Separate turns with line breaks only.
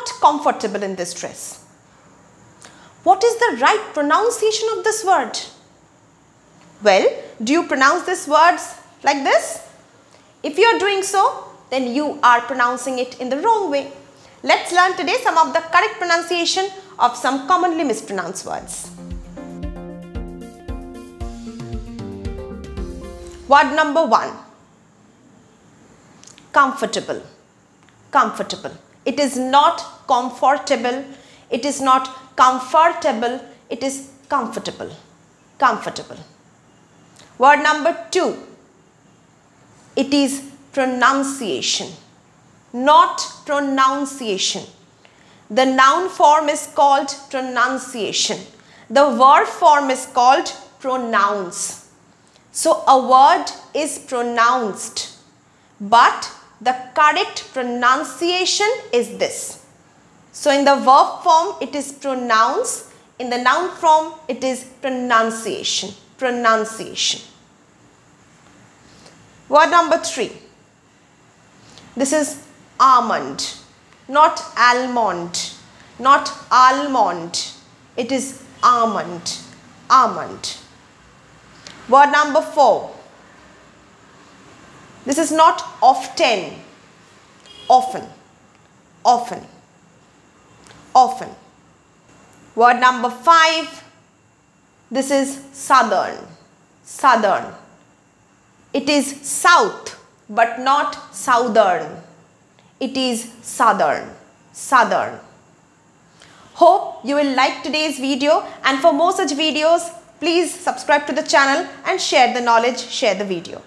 not comfortable in this dress. What is the right pronunciation of this word? Well, do you pronounce these words like this? If you are doing so, then you are pronouncing it in the wrong way. Let's learn today some of the correct pronunciation of some commonly mispronounced words. Word number one. Comfortable. Comfortable. It is not comfortable. It is not comfortable. It is comfortable. Comfortable. Word number two. It is pronunciation, not pronunciation. The noun form is called pronunciation. The verb form is called pronounce. So a word is pronounced, but the correct pronunciation is this. So in the verb form it is pronounce, in the noun form it is pronunciation, pronunciation. Word number 3. This is almond, not almond, not almond. It is almond, almond. Word number 4. This is not often, often, often, often. Word number 5. This is southern, southern. It is south but not southern. It is southern, southern. Hope you will like today's video and for more such videos, please subscribe to the channel and share the knowledge, share the video.